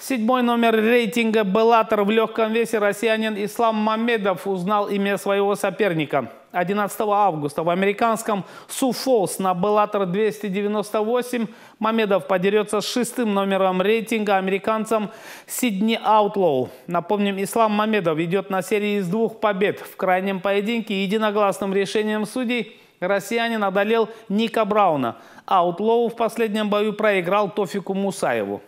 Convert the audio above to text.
Седьмой номер рейтинга «Беллатор» в легком весе россиянин Ислам Мамедов узнал имя своего соперника. 11 августа в американском Суфолс на «Беллатор 298» Мамедов подерется с шестым номером рейтинга американцем Сидни Аутлоу. Напомним, Ислам Мамедов идет на серии из двух побед. В крайнем поединке единогласным решением судей россиянин одолел Ника Брауна. Аутлоу в последнем бою проиграл Тофику Мусаеву.